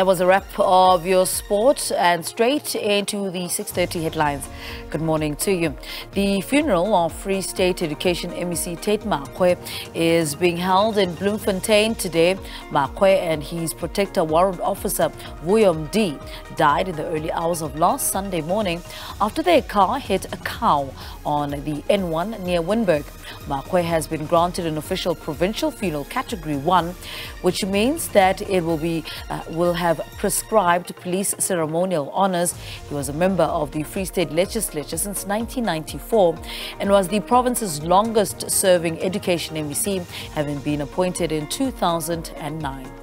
That was a wrap of your sport and straight into the 6.30 headlines. Good morning to you. The funeral of Free State Education MEC Tate Makgoe is being held in Bloemfontein today. Makgoe and his protector warrant officer Vuyo Mdi died in the early hours of last Sunday morning after their car hit a cow on the N1 near Winburg. Makgoe has been granted an official provincial funeral category 1 which means that it will be uh, will have prescribed police ceremonial honors. He was a member of the Free State Legislature since 1994 and was the province's longest serving education MEC, having been appointed in 2009.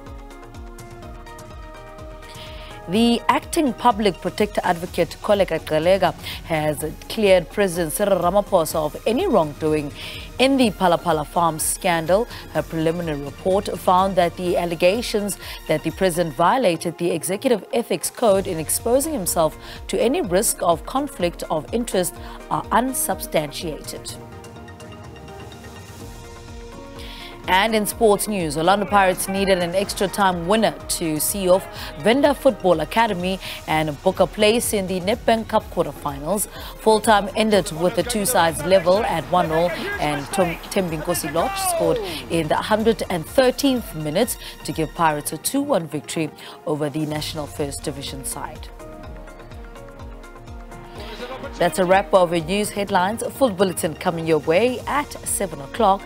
The acting public protector advocate Kholeka Gcaleka has cleared President Cyril Ramaphosa of any wrongdoing in the Phala Phala Farm scandal. Her preliminary report found that the allegations that the president violated the executive ethics code in exposing himself to any risk of conflict of interest are unsubstantiated. And in sports news, Orlando Pirates needed an extra time winner to see off Venda Football Academy and book a place in the Nedbank Cup quarterfinals. Full time ended with the two sides level at 1 0, and Thembinkosi Lorch scored in the 113th minute to give Pirates a 2 1 victory over the National First Division side. That's a wrap of your news headlines. Full bulletin coming your way at 7 o'clock.